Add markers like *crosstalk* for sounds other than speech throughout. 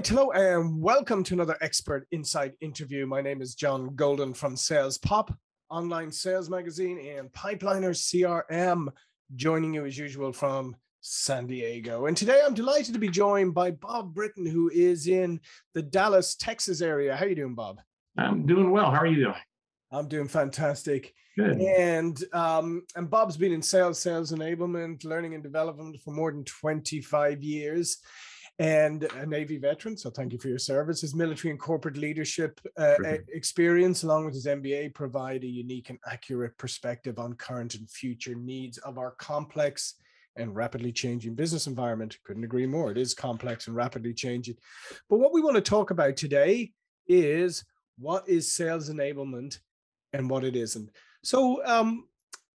right, hello and welcome to another Expert Insight interview. My name is John Golden from Sales Pop, online sales magazine, and Pipeliner CRM, joining you as usual from San Diego. And today I'm delighted to be joined by Bob Britton, who is in the Dallas, Texas area. How are you doing, Bob? I'm doing well. How are you doing? I'm doing fantastic. Good. And um, and Bob's been in sales, sales enablement, learning and development for more than 25 years and a Navy veteran. So thank you for your service. His military and corporate leadership uh, experience, along with his MBA, provide a unique and accurate perspective on current and future needs of our complex and rapidly changing business environment. Couldn't agree more. It is complex and rapidly changing. But what we want to talk about today is what is sales enablement and what it isn't. So, um,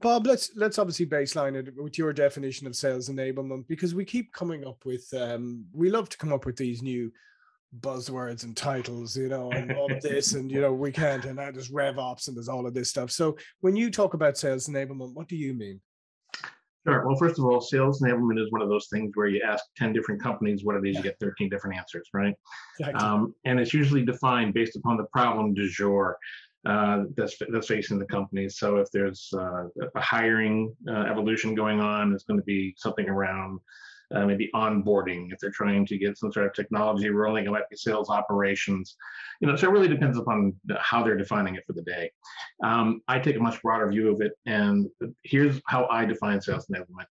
Bob, let's let's obviously baseline it with your definition of sales enablement because we keep coming up with um, we love to come up with these new buzzwords and titles, you know, and all of this, and you know, we can't, and now there's rev ops and there's all of this stuff. So when you talk about sales enablement, what do you mean? Sure. Well, first of all, sales enablement is one of those things where you ask 10 different companies what it is, you get 13 different answers, right? Exactly. Um, and it's usually defined based upon the problem du jour uh, that's that's facing the companies. So if there's uh, a hiring uh, evolution going on, it's going to be something around uh, maybe onboarding. If they're trying to get some sort of technology rolling, it might be sales operations. You know, so it really depends upon how they're defining it for the day. Um, I take a much broader view of it, and here's how I define sales enablement: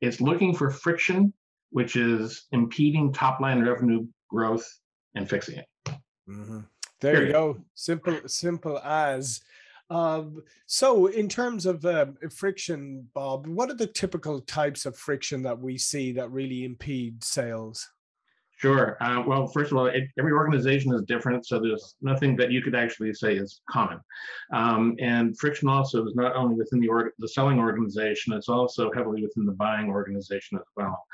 it's looking for friction, which is impeding top line revenue growth and fixing it. Mm-hmm. There you go. Simple, simple as. Um, so, in terms of uh, friction, Bob, what are the typical types of friction that we see that really impede sales? Sure. Uh, well, first of all, it, every organization is different, so there's nothing that you could actually say is common. Um, and friction also is not only within the org- the selling organization; it's also heavily within the buying organization as well.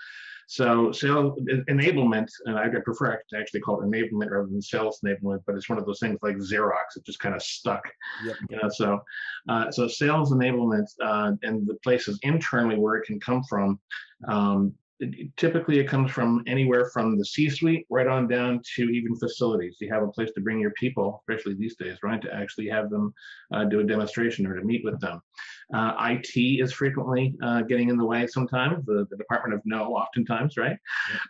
So sales enablement, and I prefer to actually call it enablement rather than sales enablement, but it's one of those things like Xerox, it just kind of stuck. Yep. You know, so uh, so sales enablement uh, and the places internally where it can come from um, typically it comes from anywhere from the C-suite right on down to even facilities. You have a place to bring your people, especially these days, right? To actually have them uh, do a demonstration or to meet with them. Uh, IT is frequently uh, getting in the way sometimes. The, the Department of No, oftentimes, right?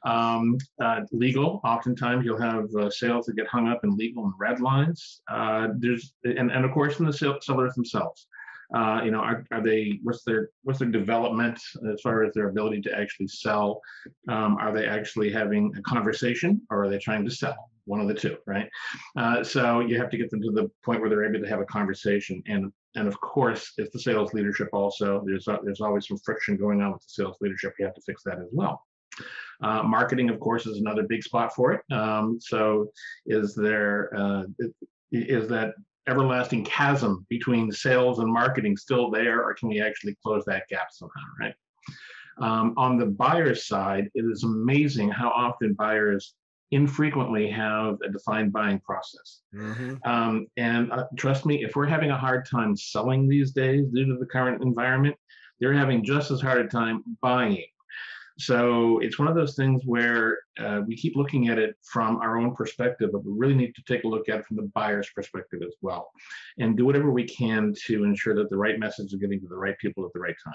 Um, uh, legal, oftentimes you'll have uh, sales that get hung up in legal and red lines. Uh, there's and, and of course in the sellers themselves. Uh, you know, are, are they what's their what's their development as far as their ability to actually sell? Um, are they actually having a conversation, or are they trying to sell? One of the two, right? Uh, so you have to get them to the point where they're able to have a conversation, and and of course, if the sales leadership also there's there's always some friction going on with the sales leadership. You have to fix that as well. Uh, marketing, of course, is another big spot for it. Um, so, is there uh, is that everlasting chasm between sales and marketing still there, or can we actually close that gap somehow, right? Um, on the buyer's side, it is amazing how often buyers infrequently have a defined buying process. Mm-hmm. Um, and uh, trust me, if we're having a hard time selling these days due to the current environment, they're having just as hard a time buying. So it's one of those things where uh, we keep looking at it from our own perspective, but we really need to take a look at it from the buyer's perspective as well, and do whatever we can to ensure that the right message is getting to the right people at the right time.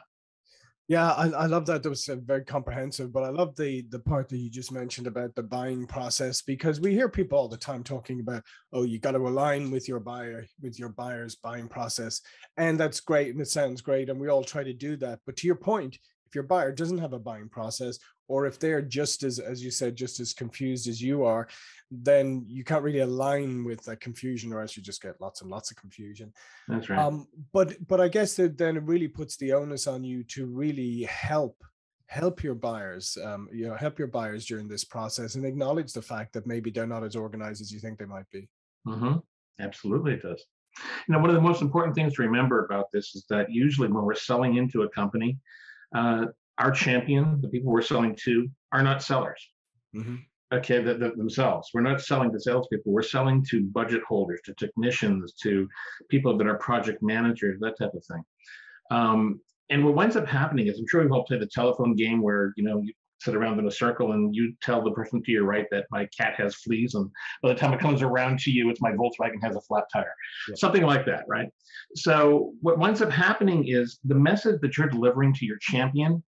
Yeah, I, I love that. That was uh, very comprehensive, but I love the the part that you just mentioned about the buying process because we hear people all the time talking about, oh, you got to align with your buyer, with your buyer's buying process, and that's great and it sounds great, and we all try to do that. But to your point, if your buyer doesn't have a buying process or if they're just as as you said just as confused as you are then you can't really align with that confusion or else you just get lots and lots of confusion. That's right. Um, but but i guess that then it really puts the onus on you to really help help your buyers um, you know help your buyers during this process and acknowledge the fact that maybe they're not as organized as you think they might be. Mm-hmm. absolutely it does. You know one of the most important things to remember about this is that usually when we're selling into a company uh, our champion, the people we're selling to, are not sellers. Mm-hmm. Okay, the, the, themselves. We're not selling to salespeople. We're selling to budget holders, to technicians, to people that are project managers, that type of thing. Um, and what winds up happening is, I'm sure we've all played the telephone game where you know you sit around in a circle and you tell the person to your right that my cat has fleas and by the time it comes around to you it's my volkswagen has a flat tire. Yeah. something like that right? So what winds up happening is the message that you're delivering to your champion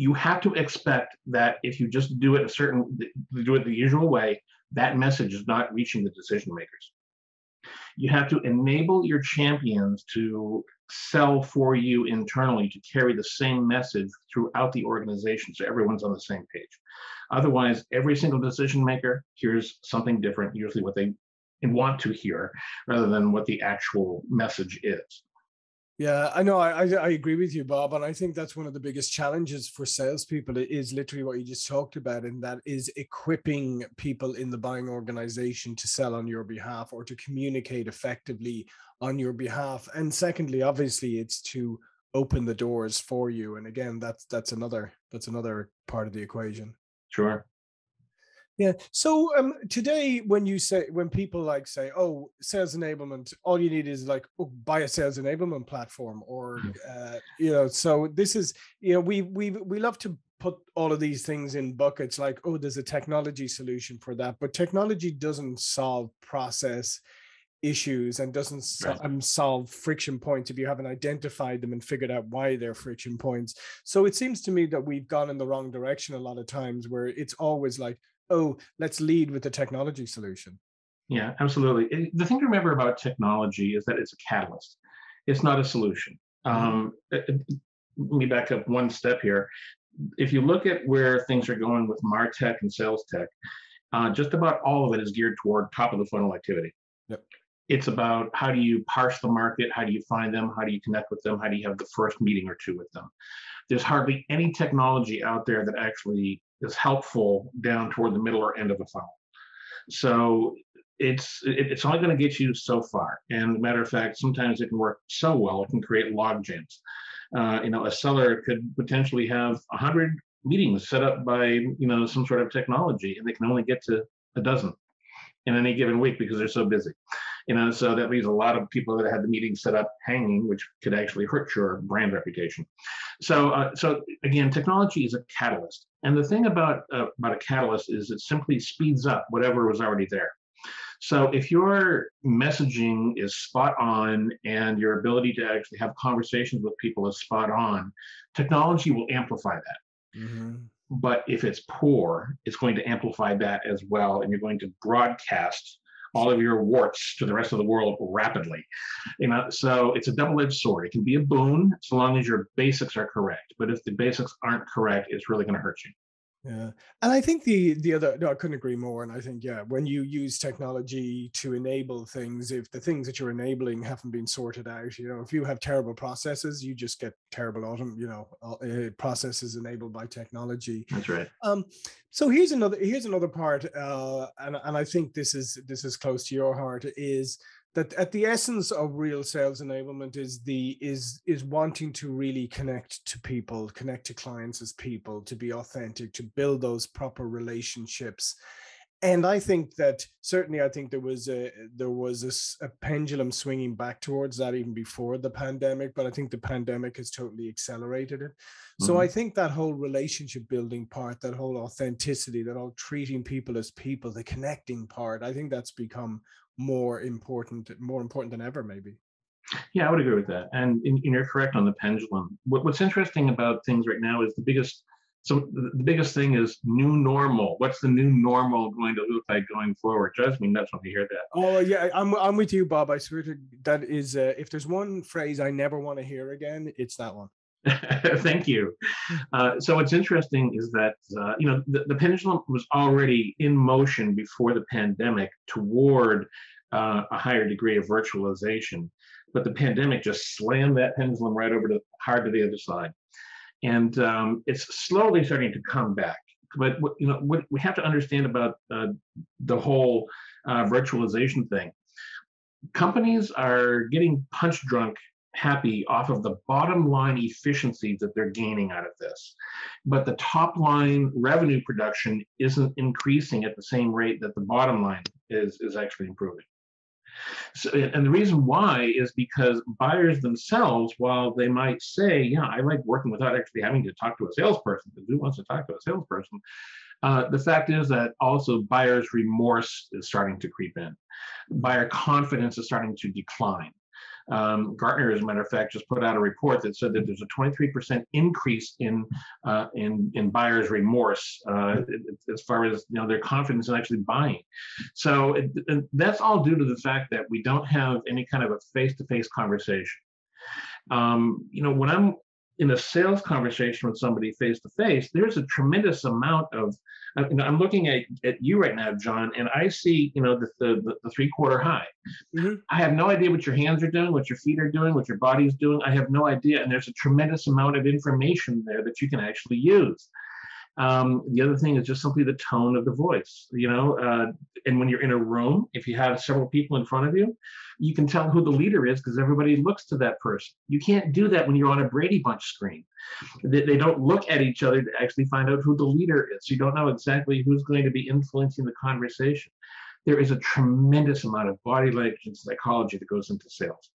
you have to expect that if you just do it a certain do it the usual way that message is not reaching the decision makers. You have to enable your champions to sell for you internally to carry the same message throughout the organization so everyone's on the same page. Otherwise, every single decision maker hears something different, usually what they want to hear, rather than what the actual message is. Yeah, I know. I, I agree with you, Bob, and I think that's one of the biggest challenges for salespeople. Is literally what you just talked about, and that is equipping people in the buying organization to sell on your behalf or to communicate effectively on your behalf. And secondly, obviously, it's to open the doors for you. And again, that's that's another that's another part of the equation. Sure. Yeah. So um, today, when you say when people like say, "Oh, sales enablement," all you need is like oh, buy a sales enablement platform, or mm. uh, you know. So this is you know we we we love to put all of these things in buckets like oh there's a technology solution for that but technology doesn't solve process issues and doesn't so, um, solve friction points if you haven't identified them and figured out why they're friction points so it seems to me that we've gone in the wrong direction a lot of times where it's always like oh, let's lead with the technology solution. Yeah, absolutely. The thing to remember about technology is that it's a catalyst. It's not a solution. Mm-hmm. Um, let me back up one step here. If you look at where things are going with Martech and sales tech, uh, just about all of it is geared toward top of the funnel activity. Yep. It's about how do you parse the market? How do you find them? How do you connect with them? How do you have the first meeting or two with them? There's hardly any technology out there that actually is helpful down toward the middle or end of the funnel. So it's it's only going to get you so far. And matter of fact, sometimes it can work so well it can create log jams. Uh, you know, a seller could potentially have hundred meetings set up by you know some sort of technology, and they can only get to a dozen in any given week because they're so busy. You know, so that leaves a lot of people that had the meeting set up hanging, which could actually hurt your brand reputation. So, uh, so again, technology is a catalyst, and the thing about uh, about a catalyst is it simply speeds up whatever was already there. So, if your messaging is spot on and your ability to actually have conversations with people is spot on, technology will amplify that. Mm-hmm. But if it's poor, it's going to amplify that as well, and you're going to broadcast all of your warts to the rest of the world rapidly. You know, so it's a double-edged sword. It can be a boon so long as your basics are correct. But if the basics aren't correct, it's really going to hurt you. Yeah. And I think the the other no, I couldn't agree more. And I think, yeah, when you use technology to enable things, if the things that you're enabling haven't been sorted out, you know, if you have terrible processes, you just get terrible autumn, you know, uh, processes enabled by technology. That's right. Um, so here's another here's another part, uh, and and I think this is this is close to your heart is that at the essence of real sales enablement is the is is wanting to really connect to people connect to clients as people to be authentic to build those proper relationships and i think that certainly i think there was a there was a, a, pendulum swinging back towards that even before the pandemic but i think the pandemic has totally accelerated it mm-hmm. so i think that whole relationship building part that whole authenticity that whole treating people as people the connecting part i think that's become more important, more important than ever, maybe. Yeah, I would agree with that. And, and you're correct on the pendulum. What, what's interesting about things right now is the biggest so the biggest thing is new normal. What's the new normal going to look like going forward? Drives me nuts when I hear that. Oh yeah, I'm I'm with you, Bob. I swear to that is uh, if there's one phrase I never want to hear again, it's that one. *laughs* Thank you. Uh, so what's interesting is that uh, you know the, the, pendulum was already in motion before the pandemic toward uh, a higher degree of virtualization, but the pandemic just slammed that pendulum right over to hard to the other side, and um, it's slowly starting to come back. But what, you know what we have to understand about uh, the whole uh, virtualization thing. Companies are getting punch drunk happy off of the bottom line efficiency that they're gaining out of this. But the top line revenue production isn't increasing at the same rate that the bottom line is, is actually improving. So, and the reason why is because buyers themselves, while they might say, "Yeah, I like working without actually having to talk to a salesperson," because who wants to talk to a salesperson? Uh, the fact is that also buyer's remorse is starting to creep in. Buyer confidence is starting to decline. Um, Gartner, as a matter of fact, just put out a report that said that there's a 23% increase in uh, in in buyers' remorse uh, as far as you know their confidence in actually buying. So it, that's all due to the fact that we don't have any kind of a face-to-face conversation. Um, you know, when I'm in a sales conversation with somebody face to face, there's a tremendous amount of, you know, I'm looking at, at you right now, John, and I see, you know, the, the, the three quarter high. Mm-hmm. I have no idea what your hands are doing, what your feet are doing, what your body's doing. I have no idea. And there's a tremendous amount of information there that you can actually use. Um, the other thing is just simply the tone of the voice, you know. Uh, and when you're in a room, if you have several people in front of you, you can tell who the leader is because everybody looks to that person. You can't do that when you're on a Brady Bunch screen. They, they don't look at each other to actually find out who the leader is. You don't know exactly who's going to be influencing the conversation. There is a tremendous amount of body language and psychology that goes into sales.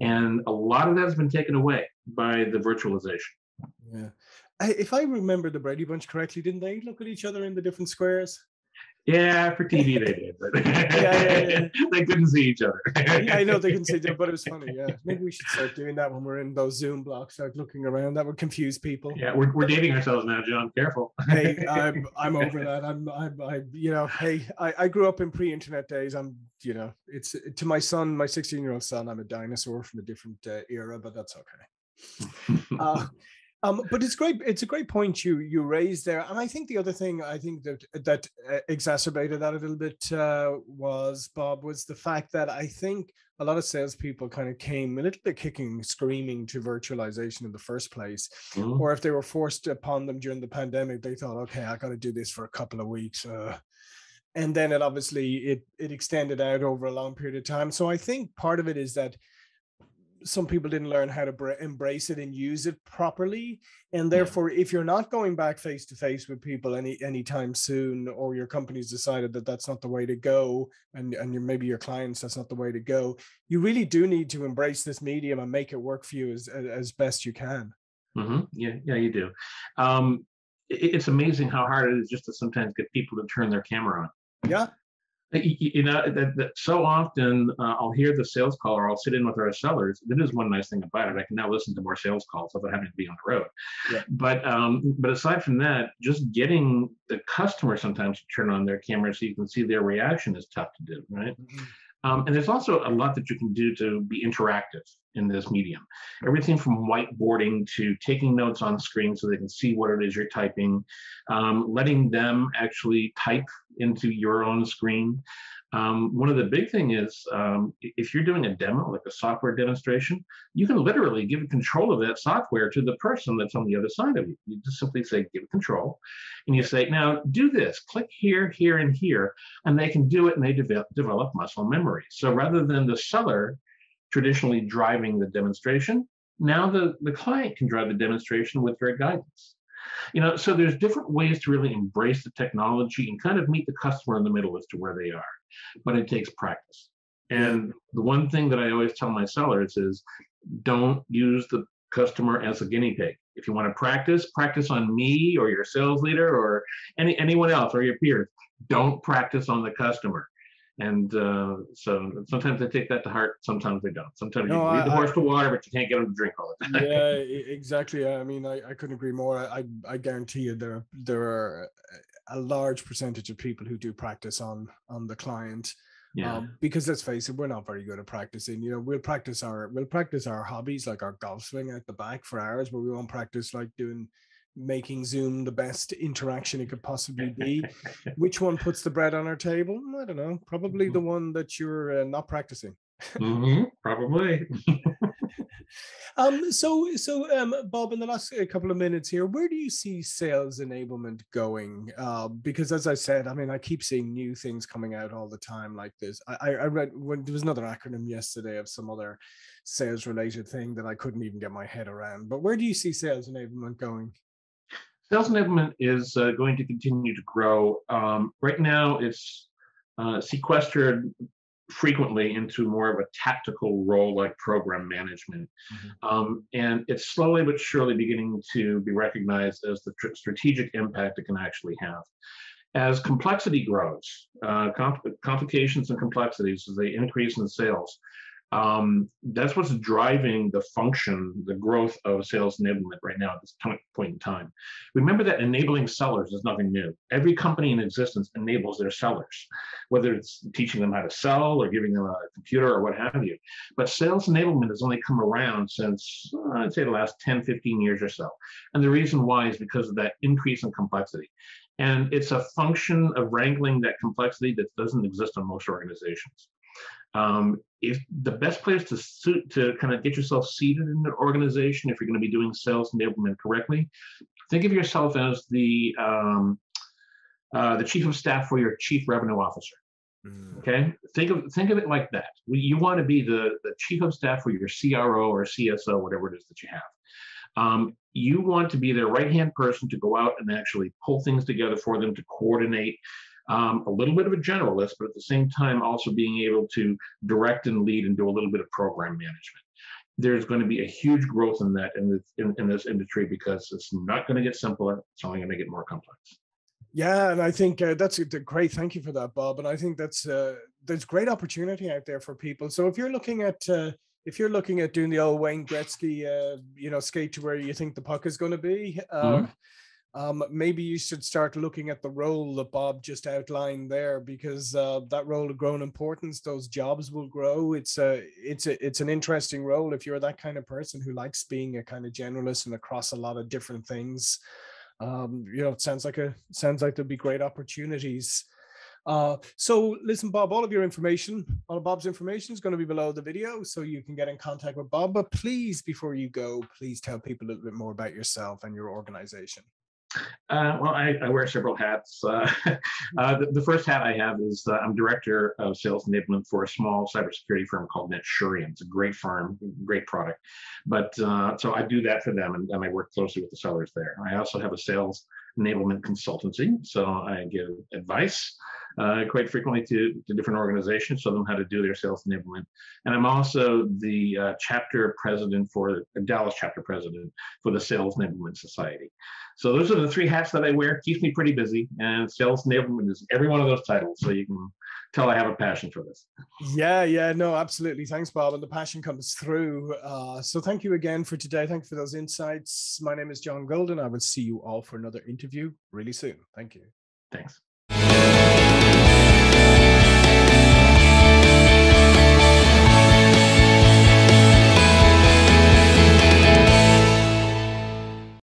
And a lot of that has been taken away by the virtualization. Yeah. I, if I remember the Brady Bunch correctly, didn't they look at each other in the different squares? Yeah, for TV they did, but *laughs* yeah, yeah, yeah. *laughs* they couldn't see each other. yeah, I know they couldn't see each other, but it was funny. Yeah, *laughs* maybe we should start doing that when we're in those Zoom blocks, start looking around. That would confuse people. Yeah, we're, we're dating ourselves now, John. Careful. hey, I'm I'm over that. I'm I'm I you know, hey, I, I grew up in pre-internet days. I'm you know, it's to my son, my 16 year old son. I'm a dinosaur from a different uh, era, but that's okay. Uh, um, but it's great. It's a great point you you raised there, and I think the other thing I think that that uh, exacerbated that a little bit uh, was Bob was the fact that I think a lot of salespeople kind of came a little bit kicking, screaming to virtualization in the first place, mm-hmm. or if they were forced upon them during the pandemic, they thought, okay, I got to do this for a couple of weeks. Uh, and then it obviously it it extended out over a long period of time. So I think part of it is that some people didn't learn how to bra- embrace it and use it properly. And therefore yeah. if you're not going back face to face with people any anytime soon or your company's decided that that's not the way to go and and your, maybe your clients that's not the way to go you really do need to embrace this medium and make it work for you as as best you can. Mm-hmm. yeah yeah you do. Um, it, it's amazing how hard it is just to sometimes get people to turn their camera on. Yeah you know that, that so often uh, i'll hear the sales call or i'll sit in with our sellers. That is one nice thing about it. I can now listen to more sales calls without having to be on the road. Yeah. but um, but aside from that just getting the customer sometimes to turn on their camera so you can see their reaction is tough to do right? Mm-hmm. Um, and there's also a lot that you can do to be interactive in this medium. Everything from whiteboarding to taking notes on screen so they can see what it is you're typing, um, letting them actually type into your own screen. Um, one of the big thing is um, if you're doing a demo, like a software demonstration, you can literally give control of that software to the person that's on the other side of you. You just simply say, give control. And you say, now do this, click here, here, and here. And they can do it and they develop, develop muscle memory. So rather than the seller traditionally driving the demonstration, now the, the client can drive the demonstration with their guidance. You know, so there's different ways to really embrace the technology and kind of meet the customer in the middle as to where they are, but it takes practice. And the one thing that I always tell my sellers is don't use the customer as a guinea pig. If you want to practice, practice on me or your sales leader or any anyone else or your peers. Don't practice on the customer. And uh, so sometimes they take that to heart. Sometimes they don't. Sometimes no, you lead the horse to water, but you can't get them to drink all the time. Yeah, *laughs* exactly. I mean, I, I couldn't agree more. I, I guarantee you there there are a large percentage of people who do practice on on the client. Yeah. Um, because let's face it, we're not very good at practicing. You know, we'll practice our we'll practice our hobbies like our golf swing at the back for hours, but we won't practice like doing making Zoom the best interaction it could possibly be. *laughs* Which one puts the bread on our table? I don't know. Probably the mm-hmm. one that you're uh, not practicing. mm-hmm, probably. *laughs* um. So, so, um, Bob, in the last uh, couple of minutes here, where do you see sales enablement going? Uh, because, as I said, I mean, I keep seeing new things coming out all the time like this. I, I read when there was another acronym yesterday of some other sales related thing that I couldn't even get my head around. But where do you see sales enablement going? Sales enablement is uh, going to continue to grow. Um, right now, it's uh, sequestered frequently into more of a tactical role like program management. Mm-hmm. Um, and it's slowly but surely beginning to be recognized as the tr- strategic impact it can actually have. As complexity grows, uh, complications and complexities as they increase in sales, um, that's what's driving the function, the growth of sales enablement right now at this point in time. Remember that enabling sellers is nothing new. Every company in existence enables their sellers, whether it's teaching them how to sell or giving them a computer or what have you. But sales enablement has only come around since, uh, I'd say, the last 10, 15 years or so. And the reason why is because of that increase in complexity. And it's a function of wrangling that complexity that doesn't exist in most organizations. Um, if the best place to suit, to kind of get yourself seated in an organization, if you're going to be doing sales enablement correctly, think of yourself as the um, uh, the chief of staff for your chief revenue officer. Mm. Okay, think of think of it like that. You want to be the the chief of staff for your CRO or CSO, whatever it is that you have. Um, you want to be their right hand person to go out and actually pull things together for them to coordinate um, a little bit of a generalist, but at the same time also being able to direct and lead and do a little bit of program management. There's going to be a huge growth in that in this, in, in this industry because it's not going to get simpler. It's only going to get more complex. Yeah, and I think uh, that's a, great. Thank you for that, Bob. And I think that's uh, there's great opportunity out there for people. So if you're looking at uh, if you're looking at doing the old Wayne Gretzky, uh, you know, skate to where you think the puck is going to be, mm-hmm um, maybe you should start looking at the role that Bob just outlined there because uh, that role of grown importance, those jobs will grow. It's a, it's a, it's an interesting role if you're that kind of person who likes being a kind of generalist and across a lot of different things. Um, you know, it sounds like a sounds like there'll be great opportunities. Uh, so listen, Bob, all of your information, all of Bob's information is going to be below the video, so you can get in contact with Bob. But please, before you go, please tell people a little bit more about yourself and your organization. Uh, well, I, I, wear several hats. Uh, *laughs* uh, the, the, first hat I have is uh, I'm director of sales enablement for a small cybersecurity firm called Netsurion. It's a great firm, great product. But uh, so I do that for them, and, and, I work closely with the sellers there. I also have a sales enablement consultancy, so I give advice uh, quite frequently to, to different organizations, show them how to do their sales enablement. And I'm also the chapter president for Dallas chapter president for the Sales Enablement Society. So those are the three hats that I wear. Keeps me pretty busy, and sales enablement is every one of those titles. So you can tell I have a passion for this. Yeah, yeah, no, absolutely. Thanks, Bob, and the passion comes through. Uh, so thank you again for today. Thank you for those insights. My name is John Golden. I will see you all for another interview really soon. Thank you. Thanks.